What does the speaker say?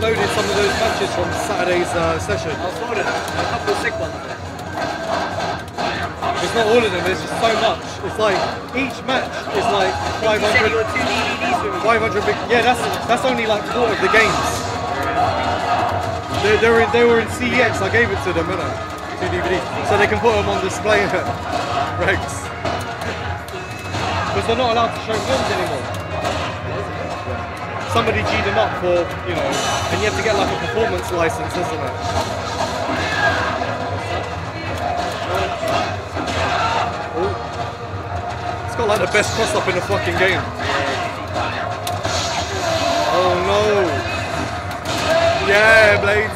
matches from Saturday's uh, session. I a couple of sick ones. It's not all of them. There's just so much. It's like each match is like You said 500. you were two DVDs 500 big. Yeah, that's that's only like four of the games. They, they were in, they were in CEX. I gave it to them, innit? Two DVDs, so they can put them on display at Regs. Because they're not allowed to show films anymore. Somebody G'd them up for, you know, and you have to get like a performance license, isn't it? Oh. It's got like the best cross up in the fucking game. Oh no. Yeah, Blades.